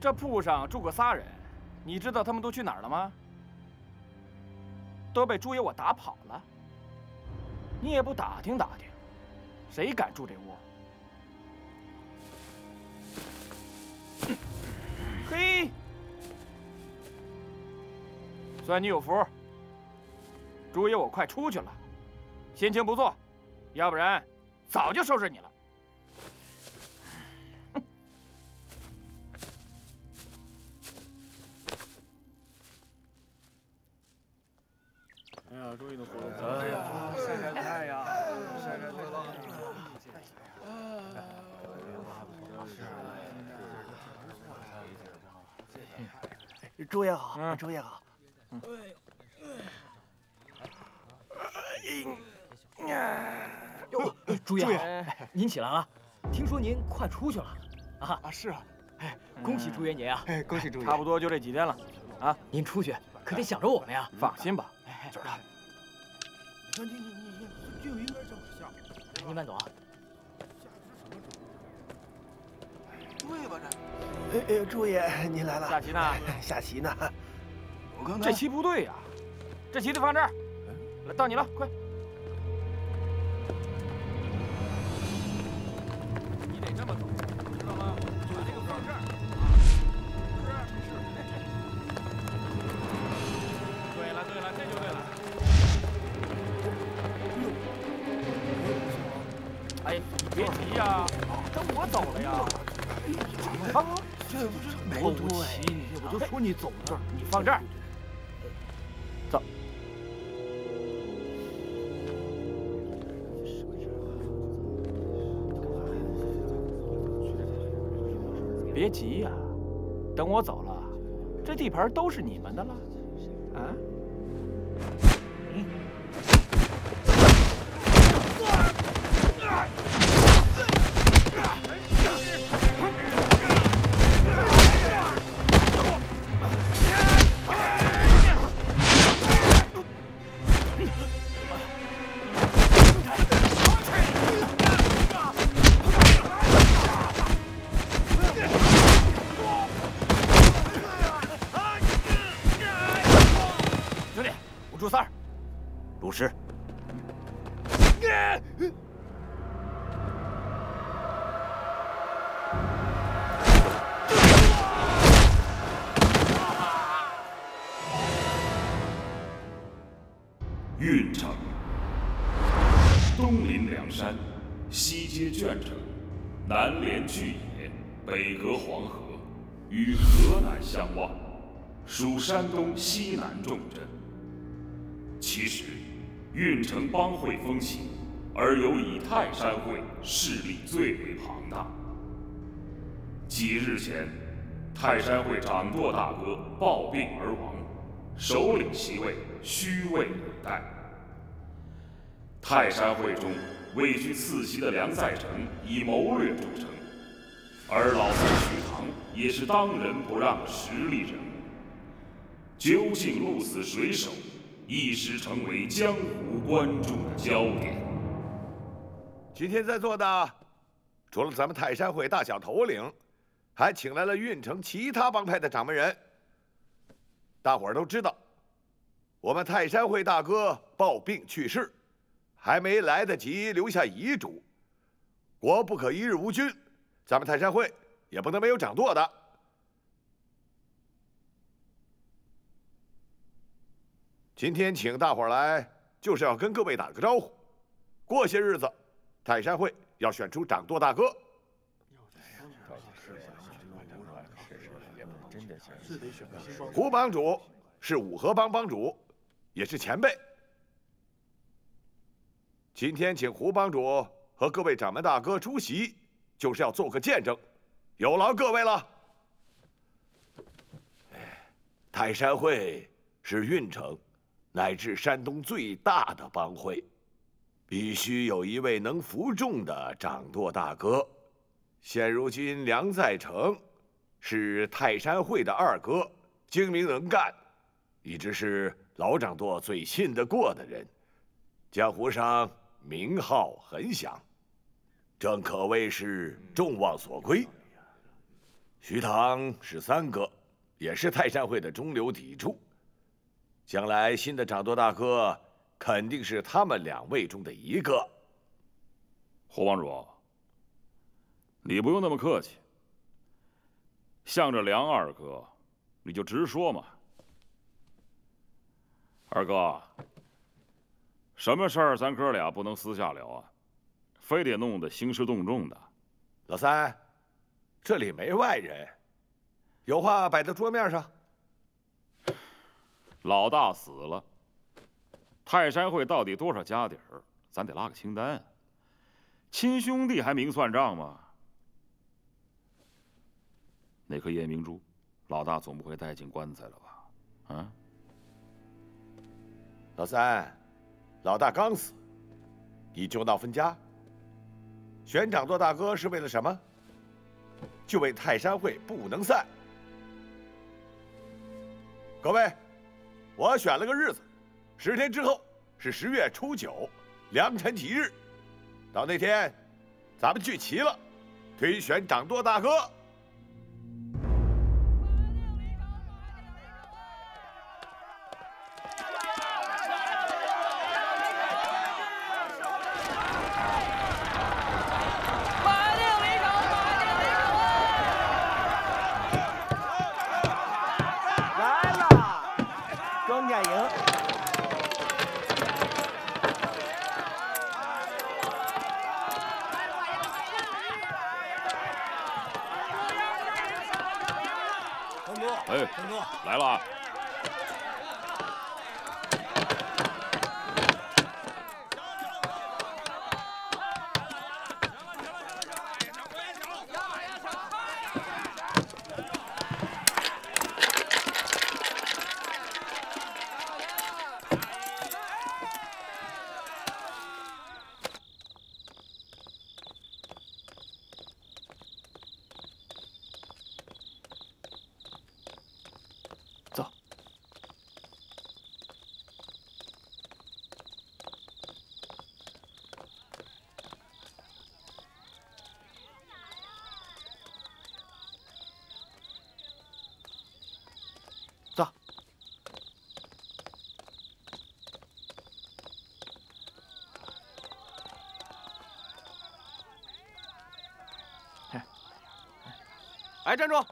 这铺上住过仨人，你知道他们都去哪儿了吗？都被朱爷我打跑了。你也不打听打听，谁敢住这屋？嘿，算你有福。朱爷我快出去了，心情不错，要不然早就收拾你了。终于能活了！哎呀，晒晒太阳，晒晒太阳。朱爷好，朱爷好。哟，朱爷，您起来了。听说您快出去了，啊是啊，恭喜朱爷您啊！哎，恭喜朱爷。差不多就这几天了，啊，您出去可得想着我们呀。放心吧，知道。你，你你你你，就应该这么下。您慢走啊。对吧这？哎哎，朱爷您来了。下棋呢？下棋呢。我刚才。这棋不对呀，这棋得放这儿。来，到你了，快。等我走了呀。啊，这不是没对，我就说你走这儿，你放这儿。走。别急呀，等我走了，这地盘都是你们的了。啊？与河南相望，属山东西南重镇。其实，运城帮会风行，而尤以泰山会势力最为庞大。几日前，泰山会掌舵大哥暴病而亡，首领席位虚位以待。泰山会中位居次席的梁在成以谋略著称，而老三许唐也是当仁不让的实力人物。究竟鹿死谁手，一时成为江湖观众的焦点。今天在座的，除了咱们泰山会大小头领，还请来了运城其他帮派的掌门人。大伙儿都知道，我们泰山会大哥暴病去世，还没来得及留下遗嘱。国不可一日无君，咱们泰山会也不能没有掌舵的。今天请大伙儿来，就是要跟各位打个招呼。过些日子，泰山会要选出掌舵大哥。胡帮主是五河帮帮主，也是前辈。今天请胡帮主和各位掌门大哥出席，就是要做个见证，有劳各位了。泰山会是运城乃至山东最大的帮会，必须有一位能服众的掌舵大哥。现如今梁在成是泰山会的二哥，精明能干，一直是老掌舵最信得过的人，江湖上名号很响，正可谓是众望所归。徐唐是三哥，也是泰山会的中流砥柱。将来新的掌舵大哥，肯定是他们两位中的一个。胡帮主，你不用那么客气。向着梁二哥，你就直说嘛。二哥，什么事儿咱哥俩不能私下聊啊？非得弄得兴师动众的。老三，这里没外人，有话摆在桌面上。老大死了，泰山会到底多少家底儿，咱得拉个清单。亲兄弟还明算账吗？那颗夜明珠，老大总不会带进棺材了吧？啊？老三，老大刚死，你就闹分家？选长做大哥是为了什么？就为泰山会不能散。各位，我选了个日子，十天之后是十月初九，良辰吉日。到那天，咱们聚齐了，推选掌舵大哥。哎，站住！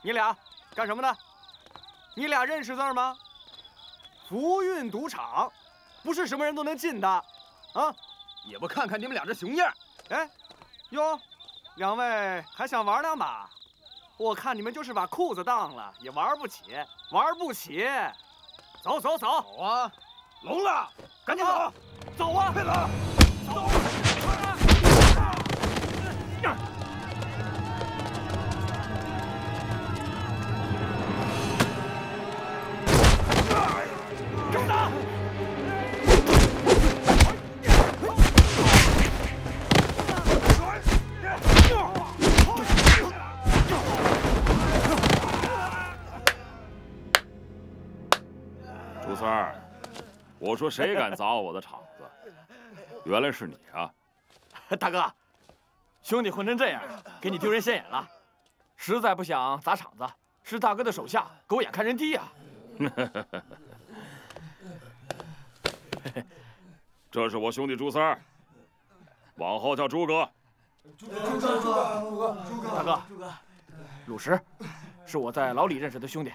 你俩干什么的？你俩认识字吗？福运赌场，不是什么人都能进的，啊！也不看看你们俩这熊样！哎，哟，两位还想玩两把？我看你们就是把裤子当了，也玩不起，玩不起。走走走，走啊！聋了，赶紧走，走啊！快走！走！说谁敢砸我的场子？原来是你啊，大哥，兄弟混成这样，给你丢人现眼了。实在不想砸场子，是大哥的手下，狗眼看人低呀。这是我兄弟朱三儿，往后叫朱哥。朱哥，朱哥，朱哥，大哥，鲁石，是我在牢里认识的兄弟。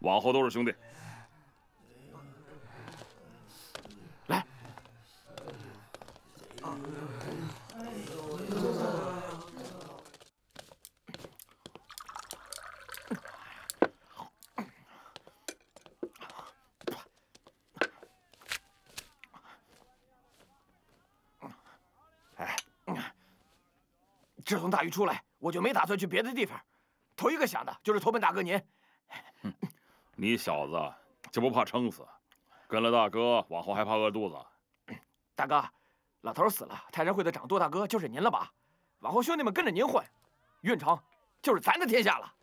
往后都是兄弟。从大狱出来，我就没打算去别的地方，头一个想的就是投奔大哥您。你小子就不怕撑死？跟了大哥，往后还怕饿肚子？大哥，老头死了，泰山会的掌舵大哥就是您了吧？往后兄弟们跟着您混，运城就是咱的天下了。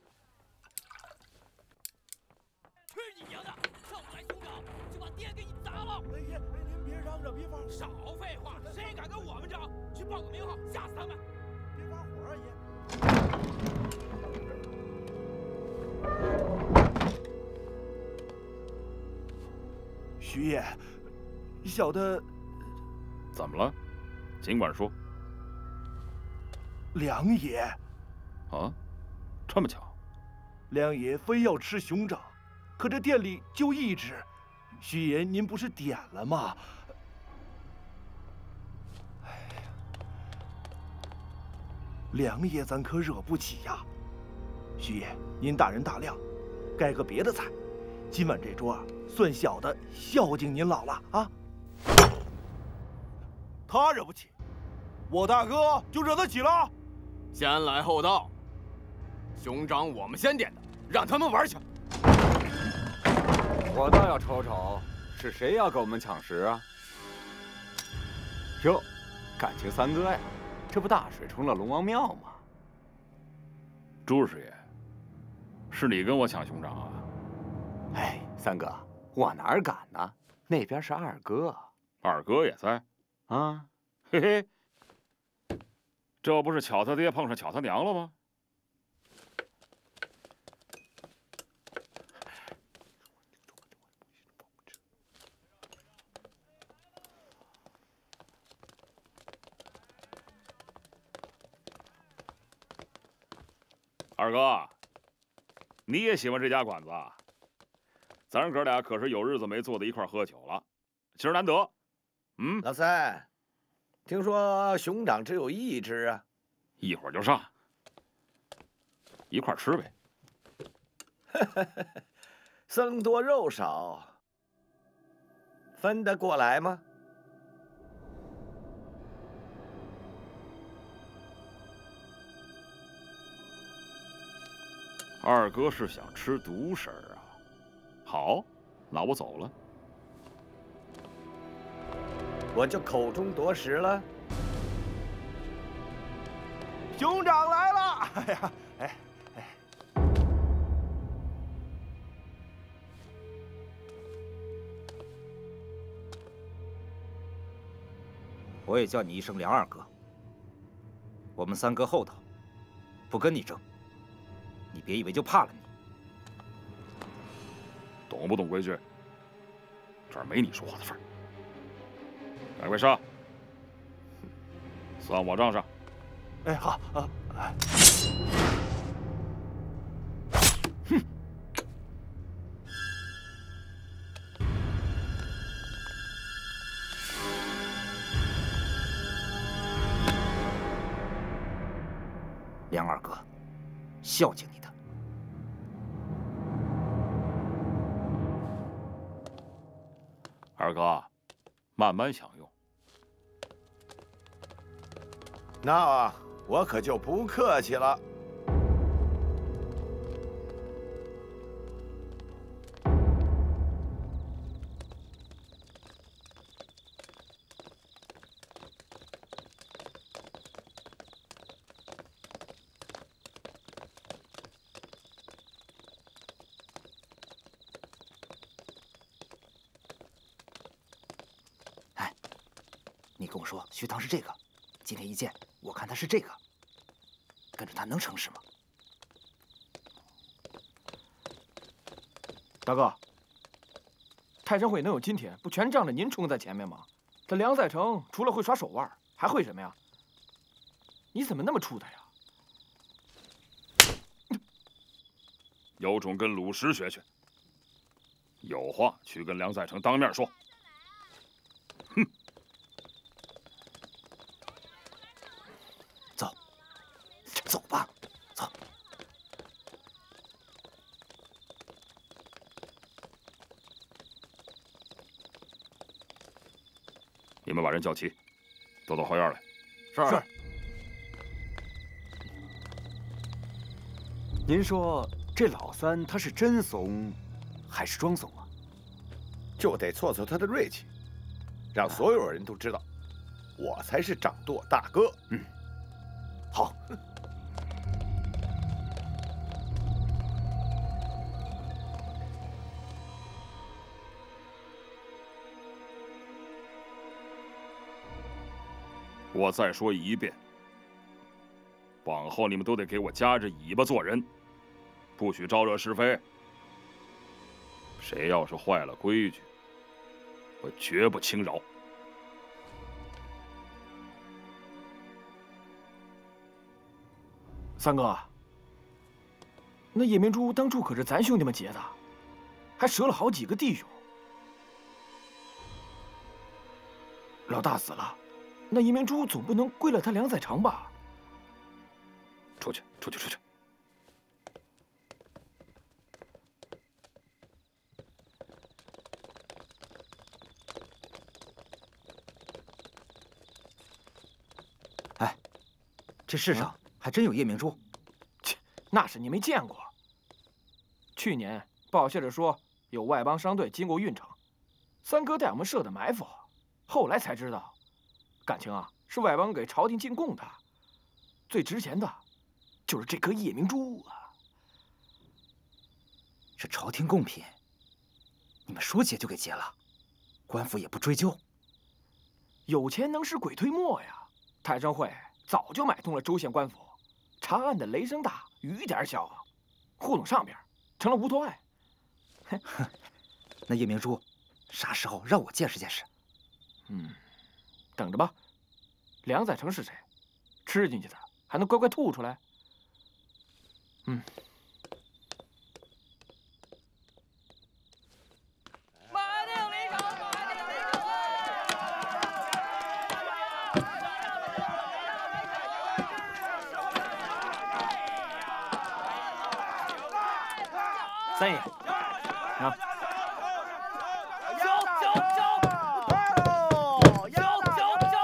去你娘的！再不来兄长，就把爹给你砸了！哎呀，您别嚷嚷，别放，少废话！谁敢跟我们争？去报个名号，吓死他们！徐爷，小的怎么了？尽管说。梁爷，啊，这么巧？梁爷非要吃熊掌，可这店里就一只。徐爷，您不是点了吗？梁爷咱可惹不起呀。徐爷，您大人大量，改个别的菜。今晚这桌算小的孝敬您老了啊。他惹不起，我大哥就惹得起了。先来后到，熊掌我们先点的，让他们玩去。我倒要瞅瞅，是谁要跟我们抢食啊？哟，感情三哥呀，这不大水冲了龙王庙吗？朱师爷，是你跟我抢熊掌啊？哎，三哥，我哪敢呢？那边是二哥，二哥也在。啊，嘿嘿。这不是巧他爹碰上巧他娘了吗？二哥，你也喜欢这家馆子？咱哥俩可是有日子没坐在一块喝酒了，今儿难得。嗯，老三。听说熊掌只有一只啊，一会儿就上，一块吃呗。僧多肉少，分得过来吗？二哥是想吃独食啊？好，那我走了。我就口中夺食了。熊掌来了！哎呀，哎哎，我也叫你一声梁二哥。我们三哥厚道，不跟你争。你别以为就怕了你。懂不懂规矩？这儿没你说话的份儿。两位上，算我账上。哎，好啊。哼！梁二哥，孝敬慢慢享用。那我可就不客气了。是这个，跟着他能成事吗？大哥，泰山会能有今天，不全仗着您冲在前面吗？这梁赛成除了会耍手腕，还会什么呀？你怎么那么怵他呀？有种跟鲁石学学，有话去跟梁赛成当面说。哼！走吧，走。你们把人叫齐，都到后院来。是。您说这老三他是真怂，还是装怂啊？就得挫挫他的锐气，让所有人都知道，我才是掌舵大哥。嗯，再说一遍，往后你们都得给我夹着尾巴做人，不许招惹是非。谁要是坏了规矩，我绝不轻饶。三哥，那夜明珠当初可是咱兄弟们结的，还折了好几个弟兄。老大死了，那夜明珠总不能归了他梁在成吧？出去，出去，出去！哎，这世上还真有夜明珠？切，那是你没见过。去年报信的说有外邦商队经过运城，三哥带我们设的埋伏，后来才知道，感情啊是外邦给朝廷进贡的，最值钱的，就是这颗夜明珠啊。这朝廷贡品，你们说劫就给劫了，官府也不追究。有钱能使鬼推磨呀！太上会早就买通了州县官府，查案的雷声大雨点小，糊弄上边，成了无头案。哼，那夜明珠啥时候让我见识见识？嗯，等着吧。梁载成是谁？吃进去的还能乖乖吐出来？嗯。三爷，啊！交交交！交交交！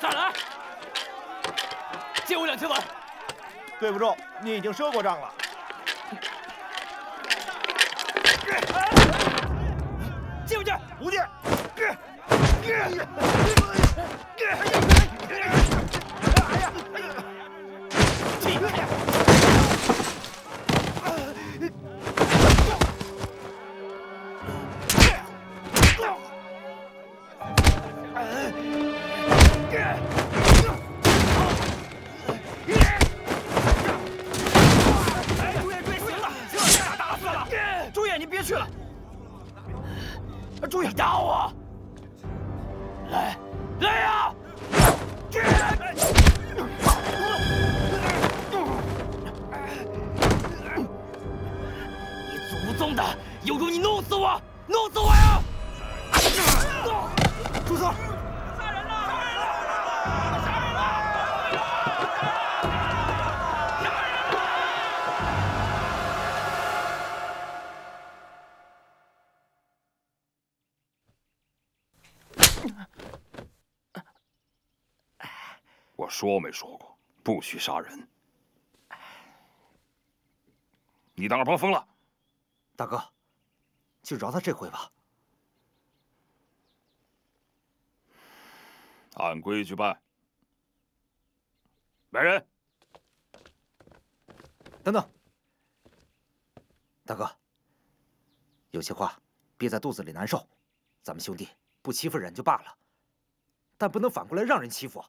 再来！借我两千文。对不住，你已经赊过账了。进不去？不借。我说没说过不许杀人？你当二胖疯了？大哥，就饶他这回吧。按规矩办。来人！等等，大哥，有些话憋在肚子里难受，咱们兄弟不欺负人就罢了，但不能反过来让人欺负。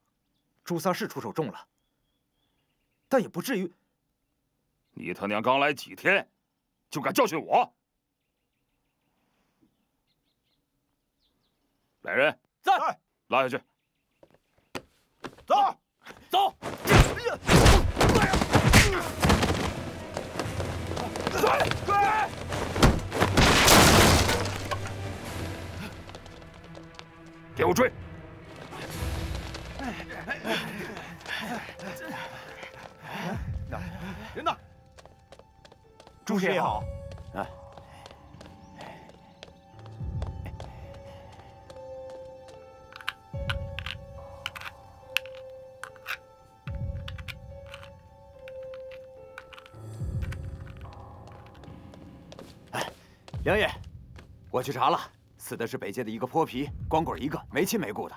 朱三是出手重了，但也不至于。你他娘刚来几天，就敢教训我？来人，在，拉下去。走，走。追，追！给我追！哎，哎，哎人呢？朱师爷好。哎，梁爷，我去查了，死的是北界的一个泼皮，光棍一个，没亲没故的。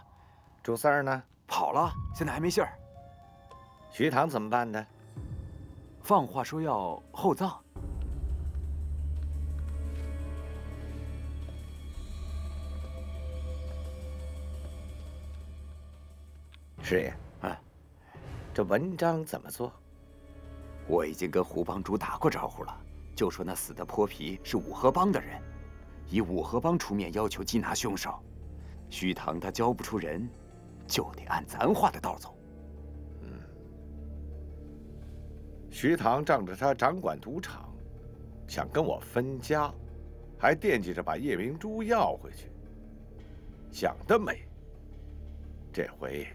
朱三儿呢？跑了，现在还没信儿。徐唐怎么办呢？放话说要厚葬。师爷，啊，这文章怎么做？我已经跟胡帮主打过招呼了，就说那死的泼皮是五河帮的人，以五河帮出面要求缉拿凶手。徐唐他交不出人，就得按咱画的道走。嗯徐唐仗着他掌管赌场，想跟我分家，还惦记着把夜明珠要回去，想得美！这回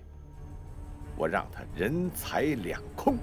我让他人财两空。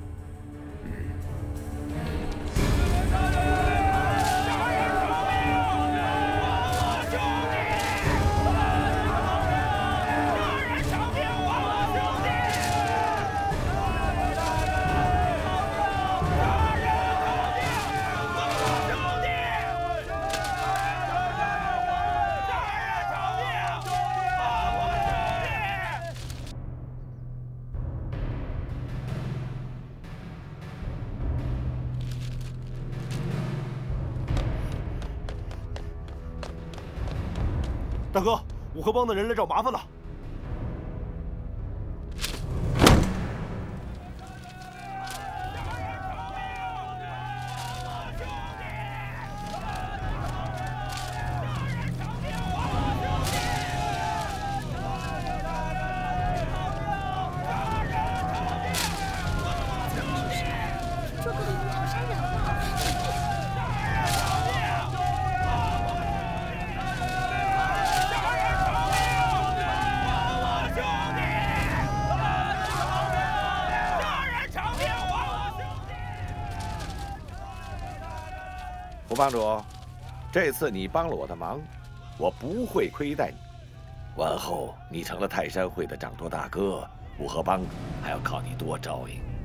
大哥，五河帮的人来找麻烦了。帮主，这次你帮了我的忙，我不会亏待你。往后你成了泰山会的掌舵大哥，五河帮还要靠你多照应。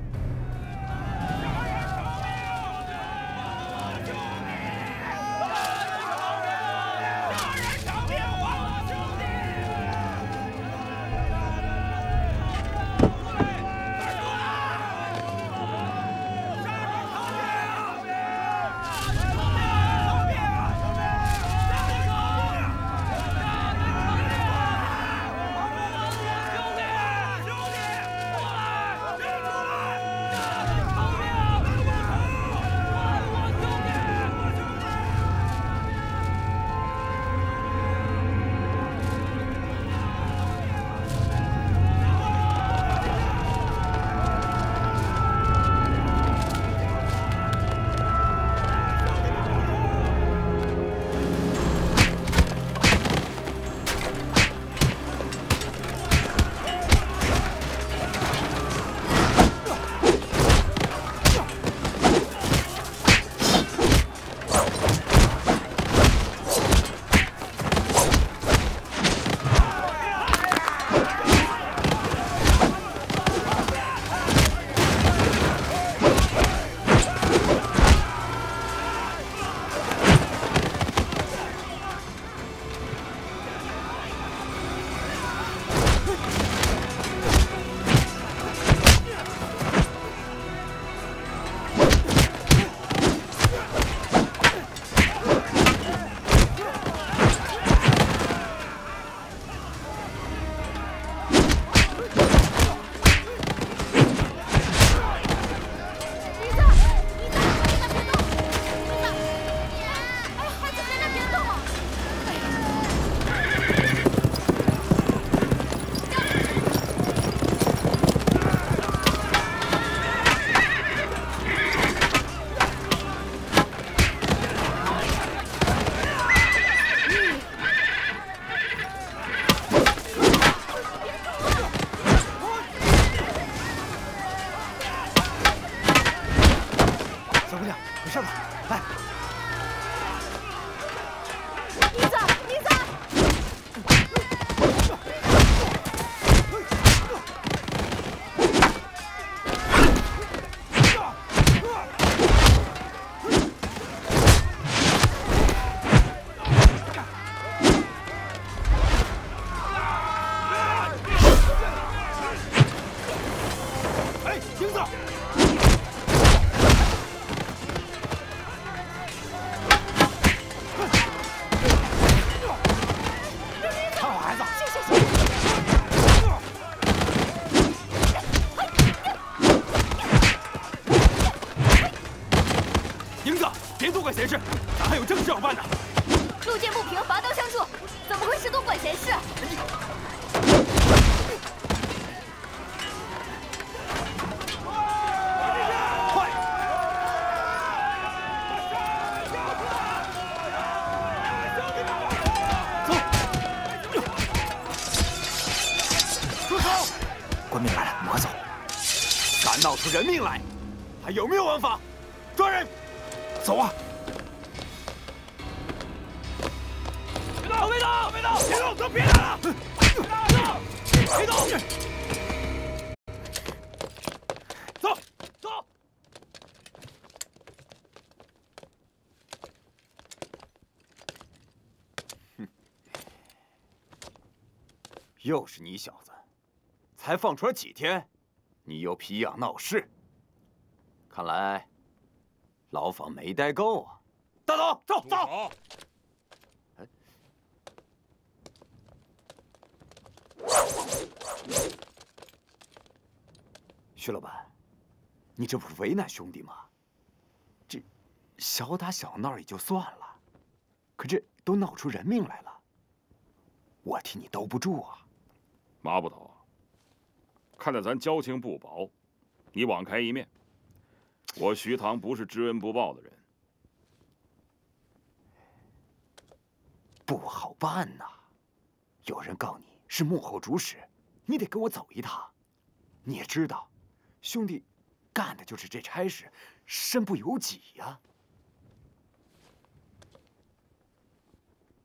又是你小子，才放出来几天，你又皮痒闹事，看来牢房没待够啊！大走，走走。徐老板，你这不是为难兄弟吗？这小打小闹也就算了，可这都闹出人命来了，我替你兜不住啊！马捕头，看在咱交情不薄，你网开一面。我徐唐不是知恩不报的人，不好办呐。有人告你是幕后主使，你得跟我走一趟。你也知道，兄弟干的就是这差事，身不由己呀。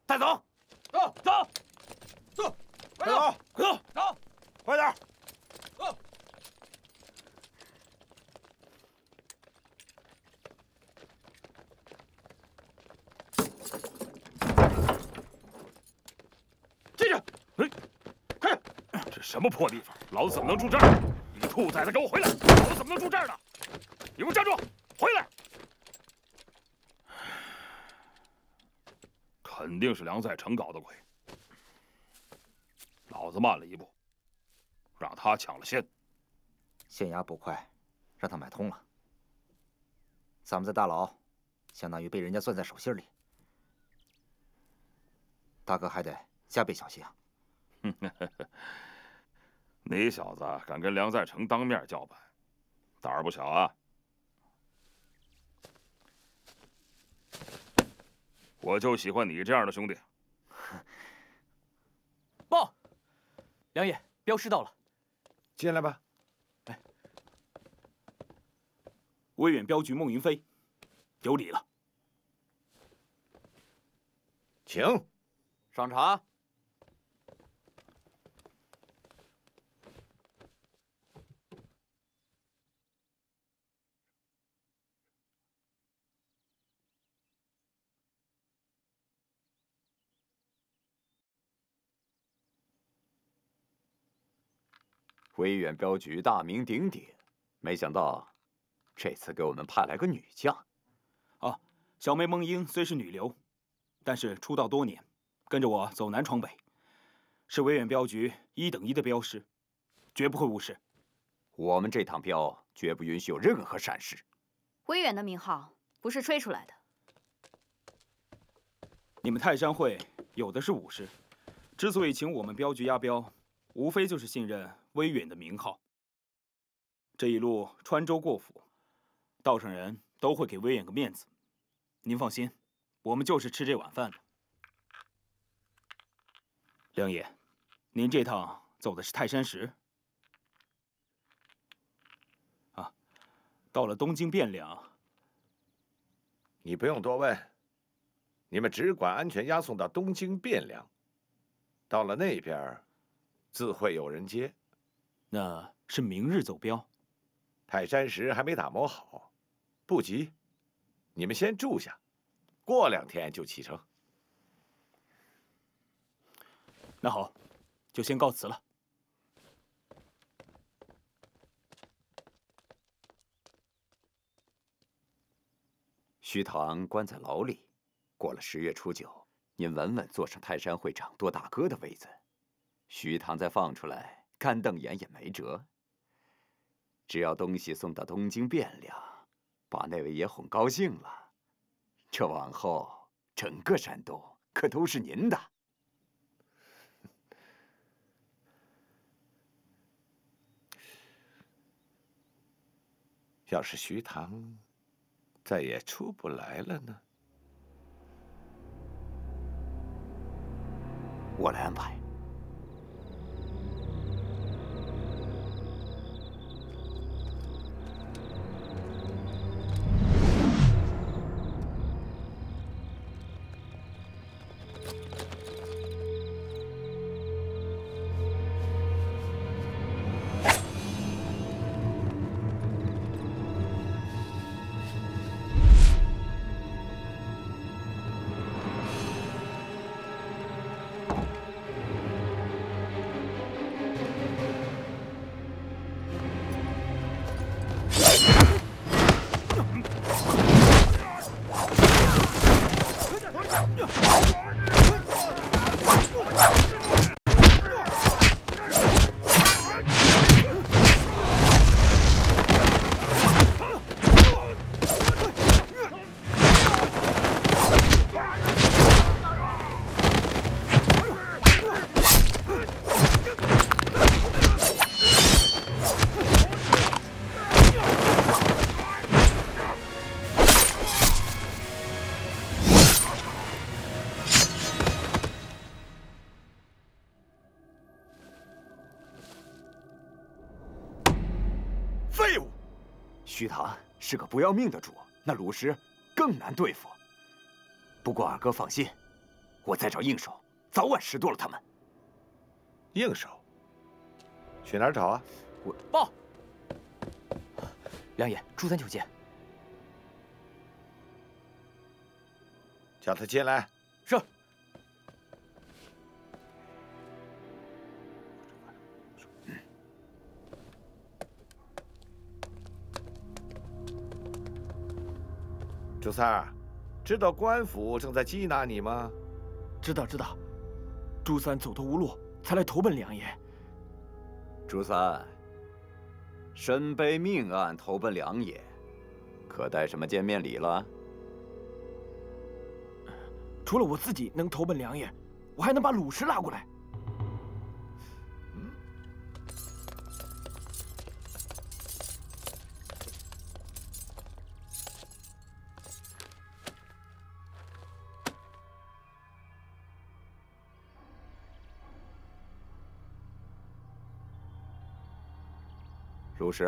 带走，走走走，快走，快走，走，快点，走。进去！哎，快点！这什么破地方？老子怎么能住这儿？你兔崽子，给我回来！老子怎么能住这儿呢？你给我站住！回来！肯定是梁在成搞的鬼。老子慢了一步，让他抢了先。县衙捕快，让他买通了。咱们在大牢，相当于被人家攥在手心里。大哥还得加倍小心啊！你小子敢跟梁在成当面叫板，胆儿不小啊！我就喜欢你这样的兄弟。报，梁爷，镖师到了。进来吧。哎，威远镖局孟云飞，有礼了。请上茶。威远镖局大名鼎鼎，没想到这次给我们派来个女将。啊，小妹孟英虽是女流，但是出道多年，跟着我走南闯北，是威远镖局一等一的镖师，绝不会误事。我们这趟镖绝不允许有任何闪失。威远的名号不是吹出来的。你们泰山会有的是武士，之所以请我们镖局押镖，无非就是信任威远的名号。这一路穿州过府，道上人都会给威远个面子。您放心，我们就是吃这碗饭的。梁爷，您这趟走的是泰山石。啊，到了东京汴梁，你不用多问，你们只管安全押送到东京汴梁，到了那边，自会有人接。那是明日走镖。泰山石还没打磨好，不急，你们先住下，过两天就启程。那好，就先告辞了。徐唐关在牢里，过了十月初九，您稳稳坐上泰山会长舵大哥的位子，徐唐再放出来，干瞪眼也没辙。只要东西送到东京汴梁，把那位爷哄高兴了，这往后整个山东可都是您的。要是徐唐再也出不来了呢？我来安排。是个不要命的主，那鲁石更难对付。不过二哥放心，我再找应手，早晚识多了他们。应手？去哪儿找啊？我报。梁爷，朱三求见。叫他进来。是。朱三，知道官府正在缉拿你吗？知道，知道。朱三走投无路，才来投奔梁爷。朱三，身背命案投奔梁爷，可带什么见面礼了？除了我自己能投奔梁爷，我还能把鲁石拉过来。鲁石，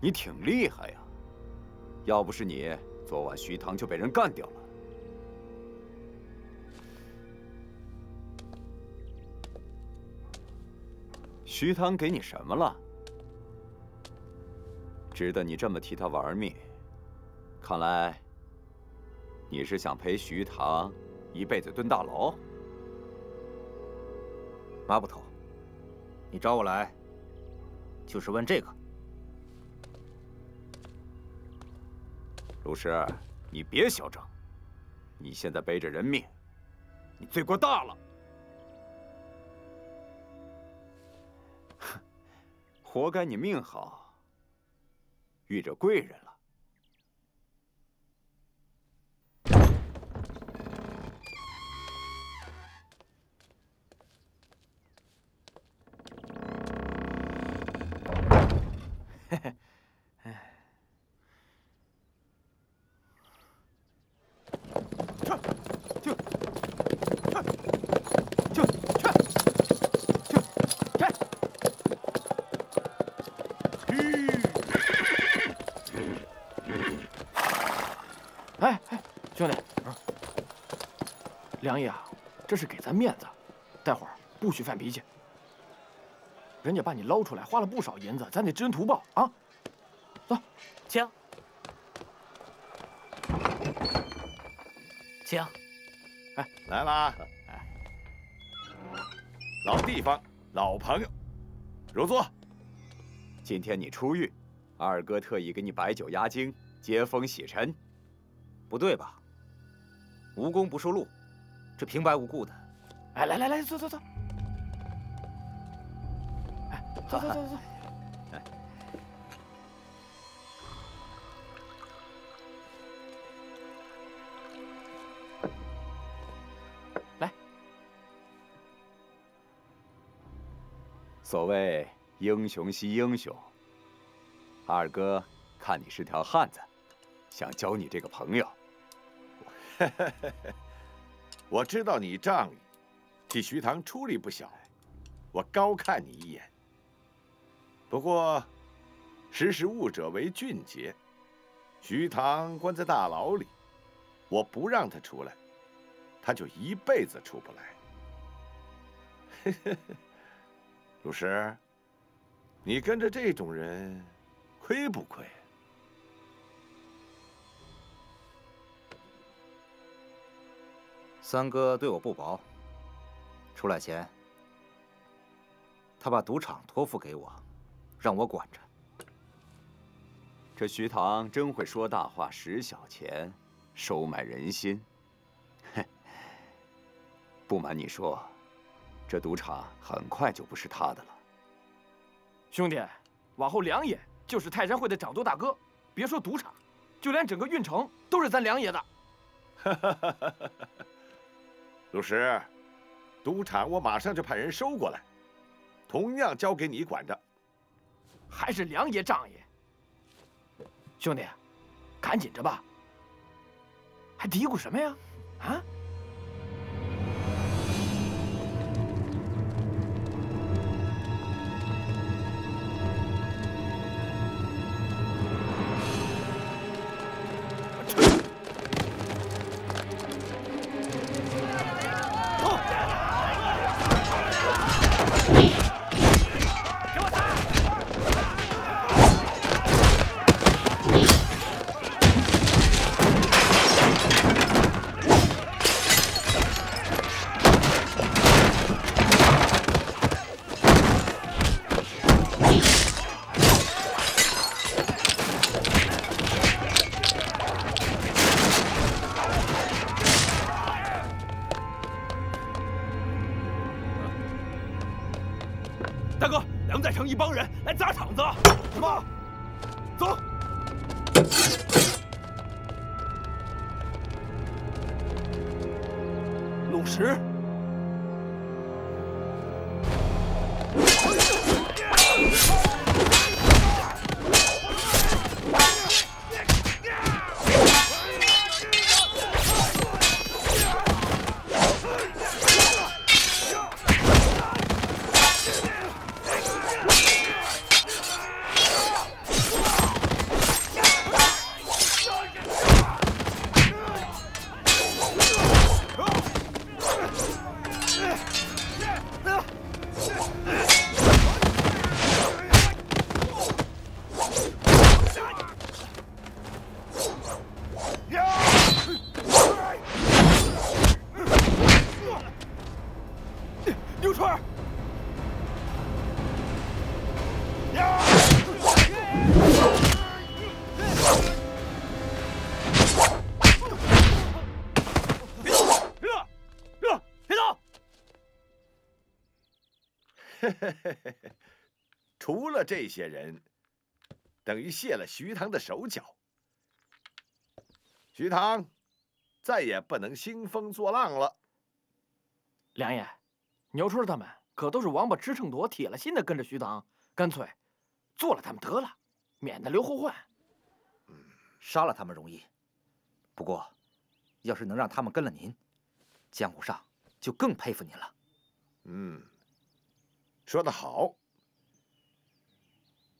你挺厉害呀！要不是你，昨晚徐唐就被人干掉了。徐唐给你什么了？值得你这么替他玩命？看来你是想陪徐唐一辈子蹲大牢。马捕头，你找我来。就是问这个，鲁石，你别嚣张！你现在背着人命，你罪过大了。活该你命好，遇着贵人了。梁爷啊，这是给咱面子，待会儿不许犯脾气。人家把你捞出来，花了不少银子，咱得知恩图报啊！走，请，请。哎，来啦！哎，老地方，老朋友，入座。今天你出狱，二哥特意给你摆酒压惊，接风洗尘。不对吧？无功不受禄。这平白无故的，哎，来来来，坐坐坐，哎，坐坐坐坐，来。所谓英雄惜英雄，二哥看你是条汉子，想交你这个朋友。我知道你仗义，替徐唐出力不小，我高看你一眼。不过，识时务者为俊杰，徐唐关在大牢里，我不让他出来，他就一辈子出不来。鲁石，你跟着这种人，亏不亏？三哥对我不薄。出来前，他把赌场托付给我，让我管着。这徐唐真会说大话，使小钱，收买人心。哼！不瞒你说，这赌场很快就不是他的了。兄弟，往后梁爷就是泰山会的掌舵大哥，别说赌场，就连整个运城都是咱梁爷的。哈哈哈哈哈！陆石，赌场我马上就派人收过来，同样交给你管着。还是梁爷仗义，兄弟，赶紧着吧。还嘀咕什么呀？啊？五十。除了这些人，等于卸了徐唐的手脚。徐唐再也不能兴风作浪了。梁爷，牛春他们可都是王八吃秤砣，铁了心的跟着徐唐，干脆做了他们得了，免得留后患。杀了他们容易，不过要是能让他们跟了您，江湖上就更佩服您了。嗯，说得好。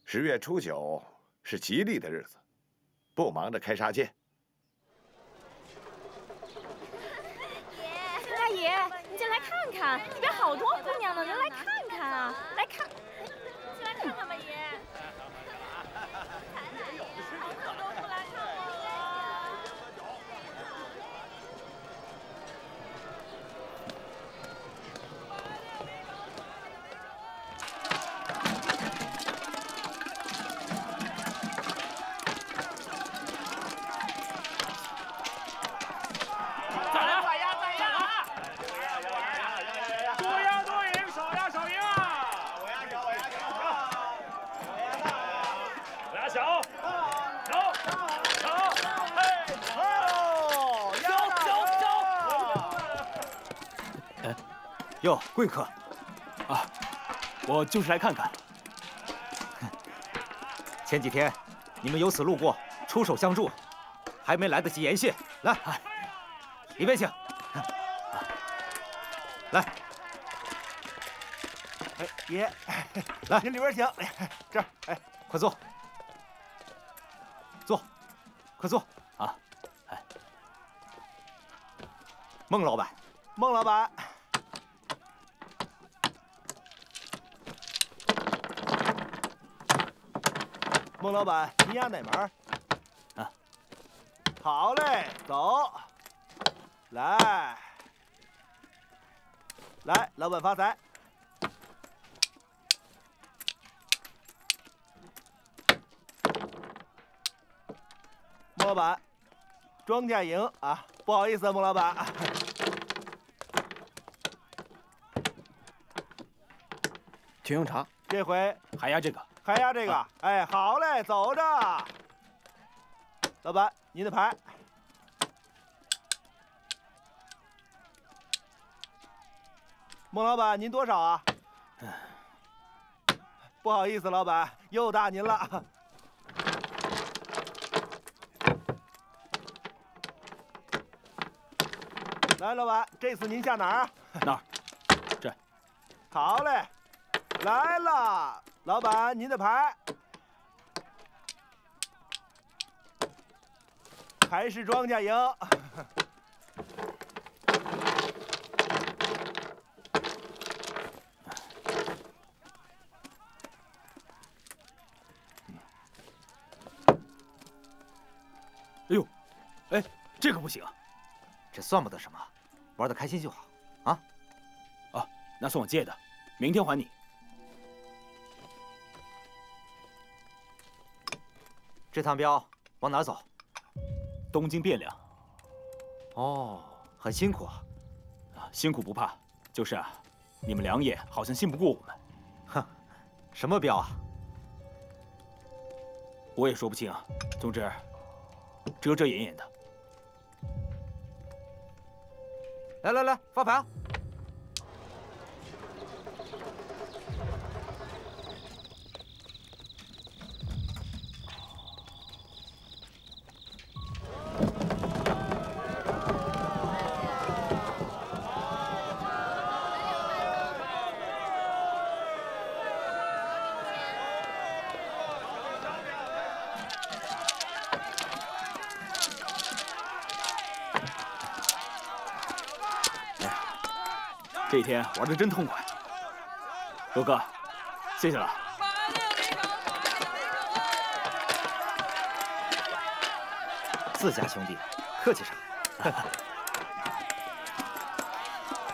十月初九是吉利的日子，不忙着开杀戒。大爷，你进来看看，里边好多姑娘呢，您来看看啊，来看，进来看看吧，爷。再来！再压！再压！多压多赢，少压少赢啊！我压小，我压小，我压小，小，小，嘿，哦，小，小，哎，哟，贵客，啊，我就是来看看。前几天你们由此路过，出手相助，还没来得及言谢。来，里边请。来，哎，爷，来，您里边请。哎，这儿，哎，快坐，坐，快坐啊！哎，孟老板，孟老板，孟老板，您压哪门？啊，好嘞，走。来，来，老板发财。孟老板，庄稼赢啊！不好意思，啊孟老板。请用茶。这回还压这个，还押这个。哎，好嘞，走着。老板，您的牌。孟老板，您多少啊？不好意思，老板，又大您了。来，老板，这次您下哪儿啊？哪儿，这。好嘞，来了，老板，您的牌。还是庄稼赢。哎呦，哎，这可不行，这算不得什么，玩的开心就好啊。啊，那算我借的，明天还你。这趟镖往哪走？东京汴梁。哦，很辛苦啊。辛苦不怕，就是啊，你们梁爷好像信不过我们。哼，什么镖啊？我也说不清啊。总之，遮遮掩掩的。来来来，发牌。这一天玩的真痛快，罗哥，谢谢了。自家兄弟，客气啥？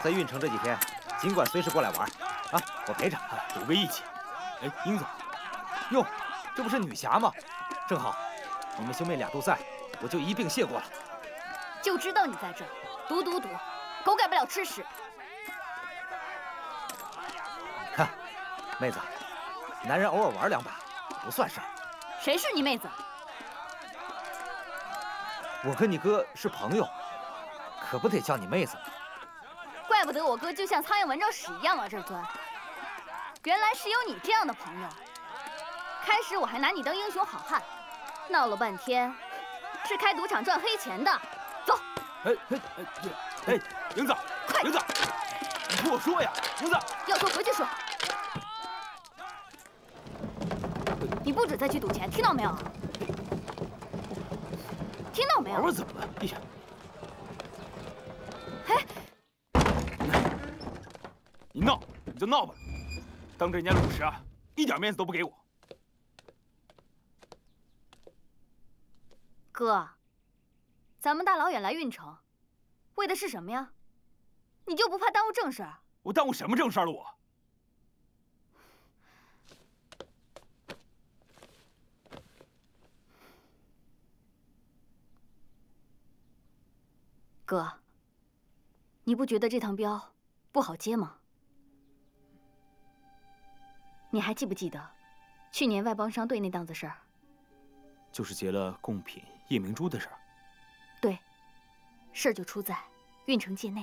在运城这几天，尽管随时过来玩，啊，我陪着，赌个义气。哎，英子，哟，这不是女侠吗？正好，你们兄妹俩都在，我就一并谢过了。就知道你在这儿，赌赌赌，狗改不了吃屎。妹子，男人偶尔玩两把不算事儿。谁是你妹子？我跟你哥是朋友，可不得叫你妹子吗。怪不得我哥就像苍蝇闻着屎一样往这儿钻。原来是有你这样的朋友。开始我还拿你当英雄好汉，闹了半天是开赌场赚黑钱的。走。哎哎哎哎，英子，快，英子，你听我说呀，英子。要说回去说。不准再去赌钱，听到没有？听到没有？玩玩怎么了？哎呀！哎，你闹你就闹吧，当着人家鲁石啊，一点面子都不给我。哥，咱们大老远来运城，为的是什么呀？你就不怕耽误正事？我耽误什么正事了？我。哥，你不觉得这趟镖不好接吗？你还记不记得去年外邦商队那档子事儿？就是劫了贡品夜明珠的事儿。对，事儿就出在运城界内。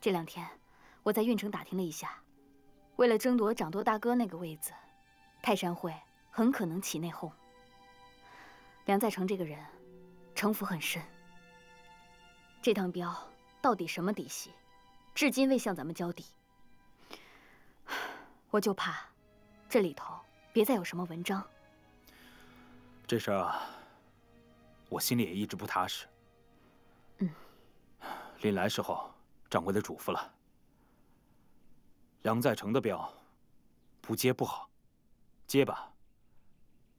这两天我在运城打听了一下，为了争夺掌舵大哥那个位子，泰山会很可能起内讧。梁在成这个人城府很深。这趟镖到底什么底细，至今未向咱们交底。我就怕这里头别再有什么文章。这事儿啊，我心里也一直不踏实。嗯，临来时候，掌柜的嘱咐了，梁在成的镖，不接不好，接吧，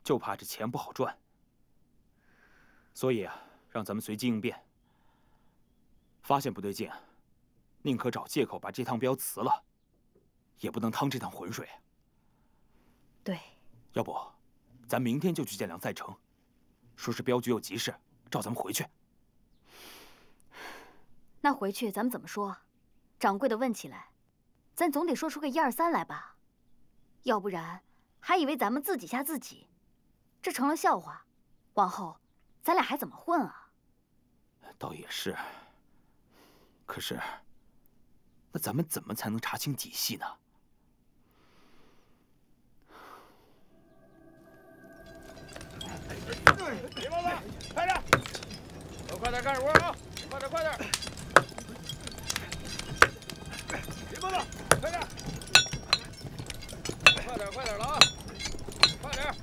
就怕这钱不好赚。所以啊，让咱们随机应变。发现不对劲，宁可找借口把这趟镖辞了，也不能趟这趟浑水。对，要不，咱明天就去见梁赛成，说是镖局有急事，召咱们回去。那回去咱们怎么说？掌柜的问起来，咱总得说出个一二三来吧，要不然还以为咱们自己吓自己，这成了笑话，往后咱俩还怎么混啊？倒也是。可是，那咱们怎么才能查清底细呢？李包子，快点，都快点干活啊！快点，快点！李包子，快点，快点，快点了啊！快点，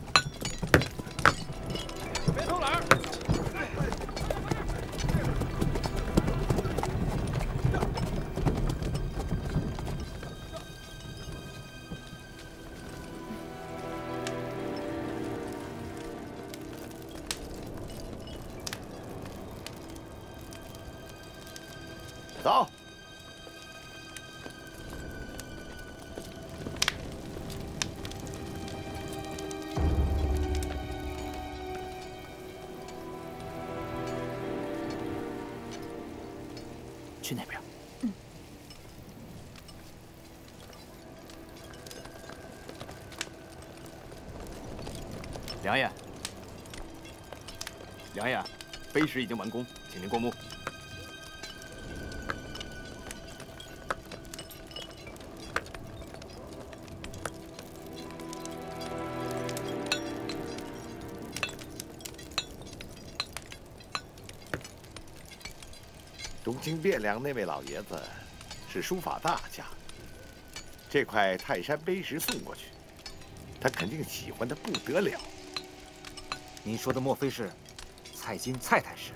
碑石已经完工，请您过目。东京汴梁那位老爷子是书法大家，这块泰山碑石送过去，他肯定喜欢的不得了。您说的莫非是蔡京蔡太师？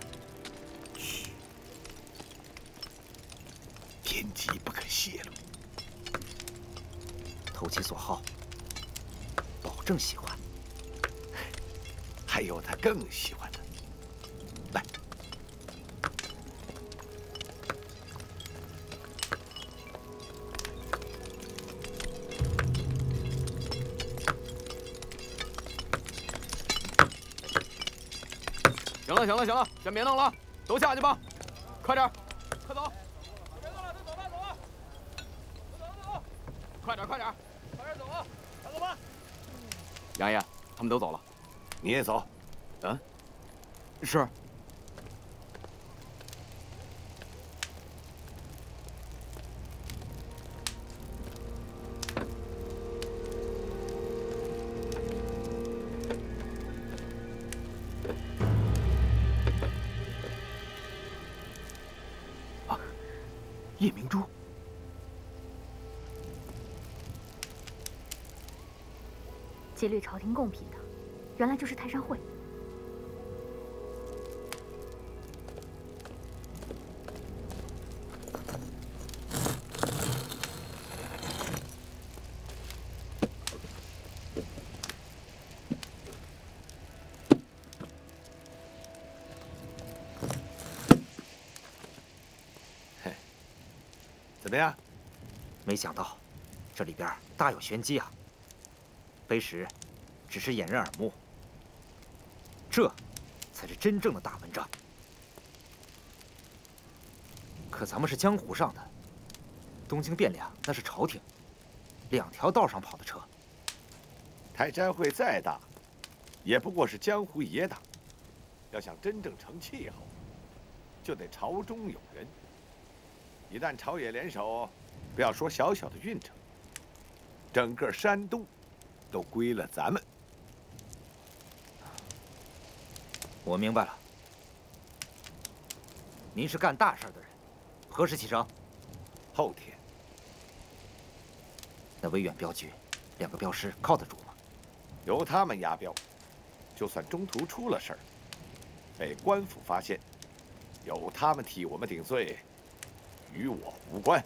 天机不可泄露。投其所好，保证喜欢。还有他更喜欢行了，行了，行了，先别弄了，都下去吧，快点，快走！别弄了，都走吧，走吧，走走走，快点，快点，快点走啊，快走吧。杨爷，他们都走了，你也走。嗯，是。劫掠朝廷贡品的，原来就是泰山会。怎么样？没想到这里边大有玄机啊！碑石只是掩人耳目，这才是真正的大文章。可咱们是江湖上的，东京汴梁那是朝廷，两条道上跑的车。泰山会再大，也不过是江湖野党。要想真正成气候，就得朝中有人。一旦朝野联手，不要说小小的运城，整个山东都归了咱们。我明白了，您是干大事的人，何时启程？后天。那威远镖局两个镖师靠得住吗？由他们押镖，就算中途出了事儿，被官府发现，由他们替我们顶罪。与我无关。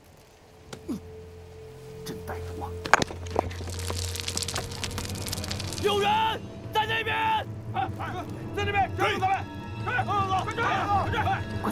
有人在那边！在那边！追他们！追走走，快追！快追！快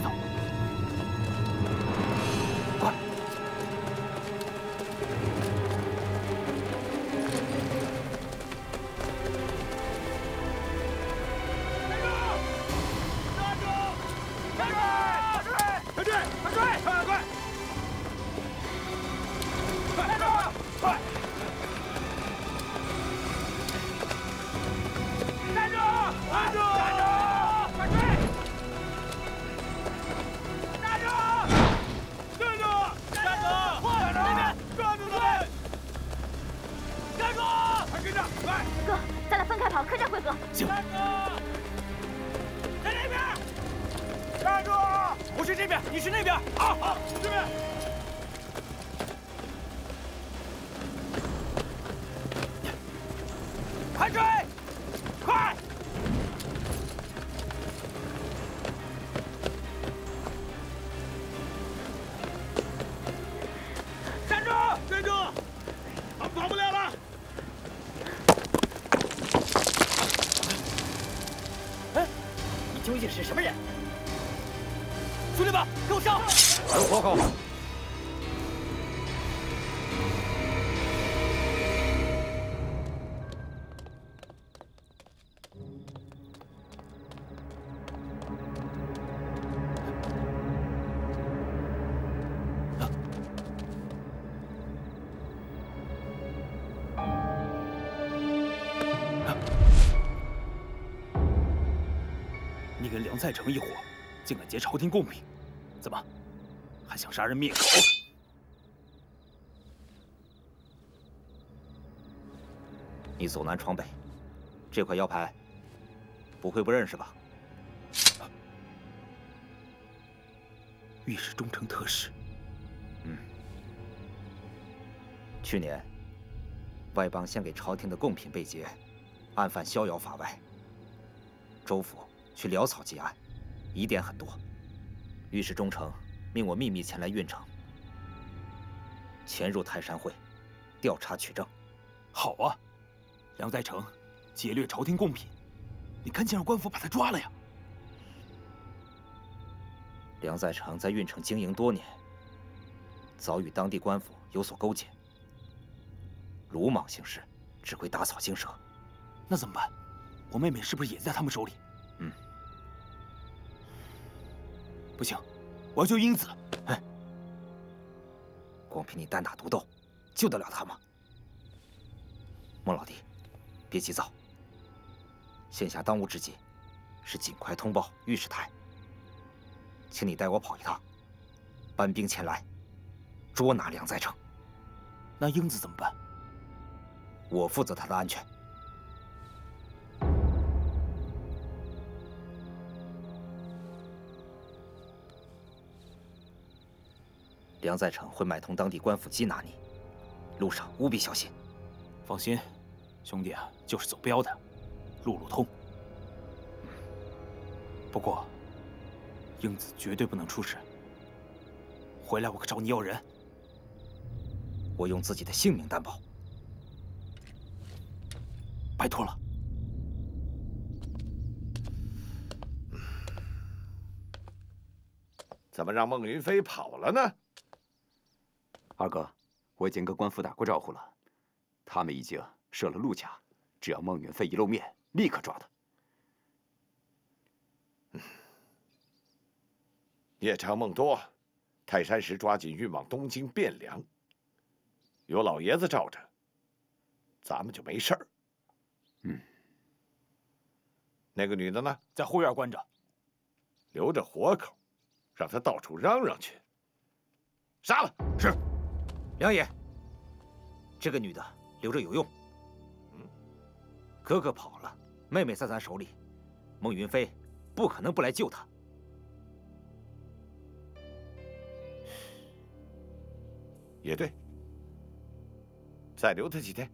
走！快！在成一伙，竟敢劫朝廷贡品，怎么还想杀人灭口？你走南闯北，这块腰牌不会不认识吧？御史中丞特使。嗯。去年外邦献给朝廷的贡品被劫，案犯逍遥法外。州府去潦草结案，疑点很多。御史忠诚命我秘密前来运城，潜入泰山会，调查取证。好啊，梁在成劫掠朝廷贡品，你赶紧让官府把他抓了呀！梁在成在运城经营多年，早与当地官府有所勾结，鲁莽行事，只会打草惊蛇。那怎么办？我妹妹是不是也在他们手里？不行，我要救英子。哎，光凭你单打独斗，救得了他吗？孟老弟，别急躁。现下当务之急，是尽快通报御史台。请你带我跑一趟，搬兵前来，捉拿梁在成。那英子怎么办？我负责她的安全。梁在成会买通当地官府缉拿你，路上务必小心。放心，兄弟啊，就是走镖的，路路通。不过。英子绝对不能出事。回来我可找你要人。我用自己的性命担保。拜托了。怎么让孟云飞跑了呢？二哥，我已经跟官府打过招呼了，他们已经设了路卡，只要孟云飞一露面，立刻抓他。夜长梦多，泰山石抓紧运往东京汴梁。有老爷子罩着，咱们就没事儿。嗯。那个女的呢？在后院关着，留着活口，让她到处嚷嚷去。杀了！是。梁爷，这个女的留着有用。嗯。哥哥跑了，妹妹在咱手里，孟云飞不可能不来救她。也对，再留她几天。